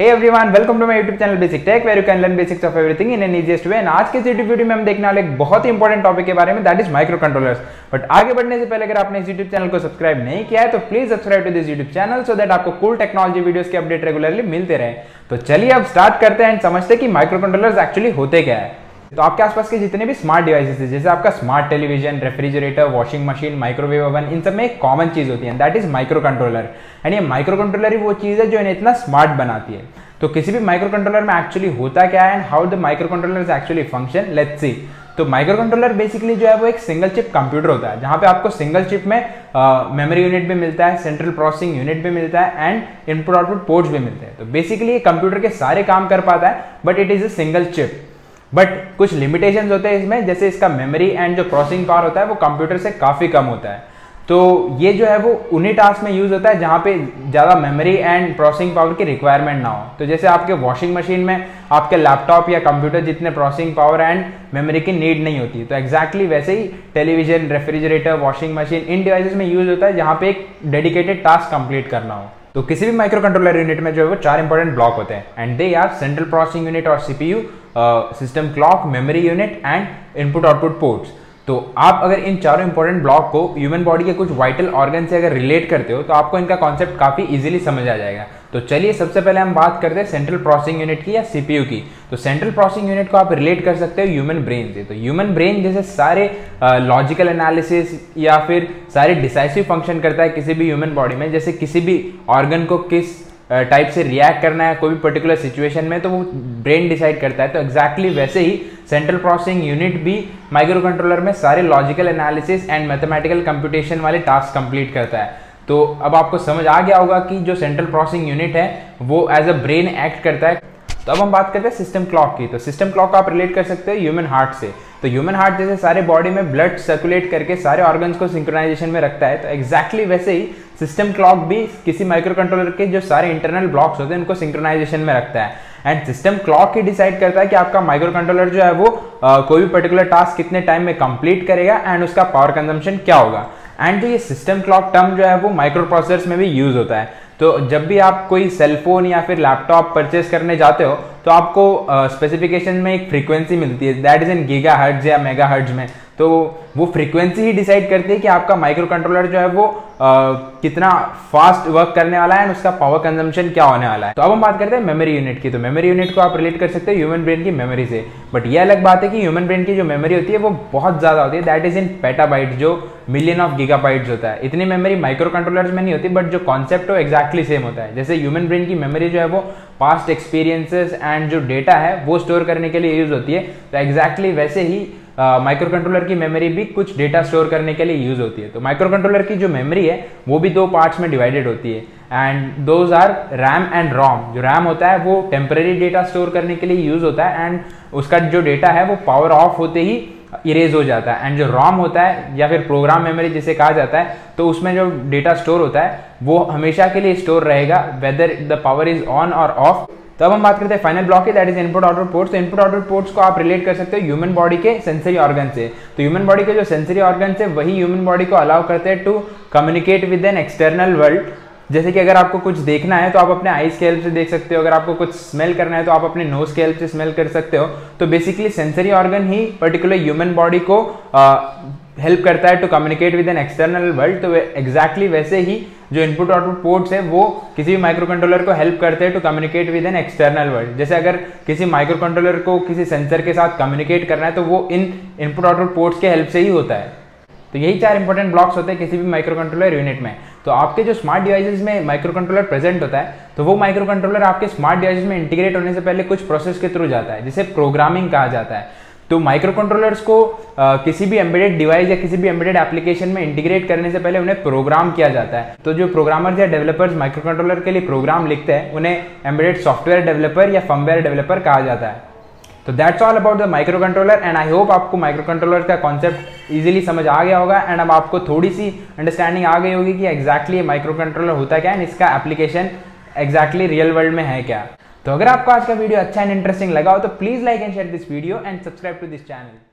Hey everyone welcome to my YouTube channel basic tech where you can learn basics of everything in an easiest way आज के YouTube video में हम देखने वाले एक बहुत ही इंपॉर्टेंट टॉपिक के बारे में that is micro controllers but आगे बढ़ने से पहले अगर आपने इस यूट्यूब चैनल को सब्सक्राइब नहीं किया है तो please subscribe to this YouTube channel so that आपको कुल टेक्नोलॉजी वीडियोस के अपडेट रेगुलरली मिलते रहे। तो चलिए अब स्टार्ट करते हैं समझते हैं कि माइक्रो कंट्रोलर्स एक्चुअली होते क्या है। तो आपके आसपास के जितने भी स्मार्ट डिवाइसेस है, जैसे आपका smart television refrigerator washing machine microwave oven इन सब में एक कॉमन चीज़ होती है that is micro controller and ये माइक्रो कंट्रोलर ही वो चीज़ है जो इन्हें इतना स्मार्ट बनाती है। तो किसी भी माइक्रो कंट्रोलर में एक्चुअली होता क्या है and how the micro controller actually function let's see तो माइक्रो कंट्रोलर बेसिकली जो है वो एक सिंगल चिप कंप्यूटर होता है, जहाँ पे आपको सिंगल चिप में मेमोरी यूनिट भी मिलता है सेंट्रल प्रोसेसिंग यूनिट भी मिलता है एंड इनपुट आउटपुट पोर्ट्स भी मिलते हैं। तो बेसिकली ये कंप्यूटर के सारे काम कर पाता है but it is a single chip but कुछ लिमिटेशन होते हैं इसमें, जैसे इसका मेमोरी एंड जो प्रोसेसिंग पावर होता है, वो कंप्यूटर से काफ़ी कम होता है। तो ये जो है, वो उन्हीं टास्क में यूज़ होता है जहाँ पे ज़्यादा मेमोरी एंड प्रोसेसिंग पावर की रिक्वायरमेंट ना हो। तो जैसे आपके वॉशिंग मशीन में आपके लैपटॉप या कंप्यूटर जितने प्रोसेसिंग पावर एंड मेमोरी की नीड नहीं होती तो एक्जैक्टली exactly वैसे ही टेलीविज़न रेफ्रिजरेटर वॉशिंग मशीन इन डिवाइसेस में यूज़ होता है जहाँ पे एक डेडिकेटेड टास्क कंप्लीट करना हो। तो किसी भी माइक्रो कंट्रोलर यूनिट में जो है वो चार इंपॉर्टेंट ब्लॉक होते हैं। And they are central processing unit और CPU system clock memory unit and input output ports तो आप अगर इन चारों इंपॉर्टेंट ब्लॉक को ह्यूमन बॉडी के कुछ वाइटल ऑर्गन से अगर रिलेट करते हो तो आपको इनका कॉन्सेप्ट काफ़ी इजीली समझ आ जाएगा। तो चलिए सबसे पहले हम बात करते हैं सेंट्रल प्रोसेसिंग यूनिट की या सीपीयू की। तो सेंट्रल प्रोसेसिंग यूनिट को आप रिलेट कर सकते हो ह्यूमन ब्रेन से। तो ह्यूमन ब्रेन जैसे सारे लॉजिकल एनालिसिस या फिर सारे डिसाइसिव फ़ंक्शन करता है किसी भी ह्यूमन बॉडी में, जैसे किसी भी ऑर्गन को किस टाइप से रिएक्ट करना है कोई भी पर्टिकुलर सिचुएशन में तो वो ब्रेन डिसाइड करता है। तो एग्जैक्टली exactly वैसे ही सेंट्रल प्रोसेसिंग यूनिट भी माइक्रो कंट्रोलर में सारे logical analysis and mathematical computation वाले टास्क कंप्लीट करता है। तो अब आपको समझ आ गया होगा कि जो सेंट्रल प्रोसेसिंग यूनिट है, वो एज अ ब्रेन एक्ट करता है। तो अब हम बात करते हैं सिस्टम क्लॉक की। तो सिस्टम क्लॉक आप रिलेट कर सकते हो ह्यूमन हार्ट से। तो ह्यूमन हार्ट जैसे सारे बॉडी में ब्लड सर्कुलेट करके सारे ऑर्गन्स को सिंक्रोनाइजेशन में रखता है तो एग्जैक्टली exactly वैसे ही सिस्टम क्लॉक भी किसी माइक्रो कंट्रोलर के जो सारे इंटरनल ब्लॉक्स होते हैं उनको सिंक्रोनाइजेशन में रखता है। एंड सिस्टम क्लॉक ही डिसाइड करता है कि आपका माइक्रो कंट्रोलर जो है वो आ, कोई भी पर्टिकुलर टास्क कितने टाइम में कंप्लीट करेगा एंड उसका पावर कंजम्पशन क्या होगा। एंड जो ये सिस्टम क्लॉक टर्म जो है वो माइक्रो प्रोसेसर्स में भी यूज़ होता है। तो जब भी आप कोई सेलफोन या फिर लैपटॉप परचेस करने जाते हो तो आपको स्पेसिफिकेशन uh, में एक फ्रीक्वेंसी मिलती है। That is in giga hertz या मेगा हर्ट्ज में। तो वो फ्रीक्वेंसी ही डिसाइड करती है कि आपका माइक्रो कंट्रोलर जो है वो आ, कितना फास्ट वर्क करने वाला है एंड उसका पावर कंजम्पशन क्या होने वाला है। तो अब हम बात करते हैं मेमोरी यूनिट की। तो मेमोरी यूनिट को आप रिलेट कर सकते हो ह्यूमन ब्रेन की मेमोरी से। बट ये अलग बात है कि ह्यूमन ब्रेन की जो मेमोरी होती है वो बहुत ज़्यादा होती है। दैट इज़ इन पेटाबाइट जो मिलियन ऑफ़ गीगाबाइट्स होता है। इतनी मेमोरी माइक्रो कंट्रोलर्स में नहीं होती बट जो कॉन्सेप्ट हो एक्जैक्टली सेम होता है। जैसे ह्यूमन ब्रेन की मेमोरी जो है वो पास्ट एक्सपीरियंसेस एंड जो डेटा है वो स्टोर करने के लिए यूज़ होती है। तो एग्जैक्टली exactly वैसे ही माइक्रो कंट्रोलर की मेमोरी भी कुछ डेटा स्टोर करने के लिए यूज़ होती है। तो माइक्रो कंट्रोलर की जो मेमोरी है, वो भी दो पार्ट्स में डिवाइडेड होती है। And those are RAM and ROM जो रैम होता है, वो टेम्परेरी डेटा स्टोर करने के लिए यूज़ होता है। एंड उसका जो डेटा है, वो पावर ऑफ़ होते ही इरेज हो जाता है। एंड जो रॉम होता है, या फिर प्रोग्राम मेमोरी जिसे कहा जाता है तो उसमें जो डेटा स्टोर होता है, वो हमेशा के लिए स्टोर रहेगा whether the power is on और ऑफ़ तो अब हम बात करते हैं फाइनल ब्लॉक की that is input output ports input output ports को आप रिलेट कर सकते हो ह्यूमन बॉडी के सेंसरी ऑर्गन से. तो ह्यूमन बॉडी के जो सेंसरी ऑर्गन है वही ह्यूमन बॉडी को अलाउ करते हैं to communicate with an external world जैसे कि अगर आपको कुछ देखना है तो आप अपने आईज के हेल्प से देख सकते हो. अगर आपको कुछ स्मेल करना है तो आप अपने नोज़ के हेल्प से स्मेल कर सकते हो. तो बेसिकली सेंसरी ऑर्गन ही पर्टिकुलर ह्यूमन बॉडी को हेल्प करता है to communicate with an external world तो एग्जैक्टली वैसे ही जो इनपुट आउटपुट पोर्ट्स है, वो किसी भी माइक्रो कंट्रोलर को हेल्प करते हैं to communicate with an external world जैसे अगर किसी माइक्रो कंट्रोलर को किसी सेंसर के साथ कम्युनिकेट करना है तो वो इन इनपुट आउटपुट पोर्ट्स के हेल्प से ही होता है। तो यही चार इंपॉर्टेंट ब्लॉक्स होते हैं किसी भी माइक्रो कंट्रोलर यूनिट में। तो आपके जो स्मार्ट डिवाइसेस में माइक्रो कंट्रोलर प्रेजेंट होता है तो वो माइक्रो कंट्रोलर आपके स्मार्ट डिवाइसेस में इंटीग्रेट होने से पहले कुछ प्रोसेस के थ्रू जाता है, जिसे प्रोग्रामिंग कहा जाता है। तो माइक्रो कंट्रोलर्स को आ, किसी भी एम्बेडेड डिवाइस या किसी भी एम्बेडेड एप्लीकेशन में इंटीग्रेट करने से पहले उन्हें प्रोग्राम किया जाता है। तो जो प्रोग्रामर्स या डेवलपर्स माइक्रो कंट्रोलर के लिए प्रोग्राम लिखते हैं उन्हें एम्बेडेड सॉफ्टवेयर डेवलपर या फर्मवेयर डेवलपर कहा जाता है। तो that's all about the micro controller and I hope आपको माइक्रो कंट्रोलर का कॉन्सेप्ट इजीली समझ आ गया होगा एंड अब आपको थोड़ी सी अंडरस्टैंडिंग आ गई होगी कि एक्जैक्टली माइक्रो कंट्रोलर होता क्या है इसका एप्लीकेशन एक्जैक्टली रियल वर्ल्ड में है क्या। तो अगर आपको आज का वीडियो अच्छा एंड इंटरेस्टिंग लगा हो तो please like and share this video and subscribe to this channel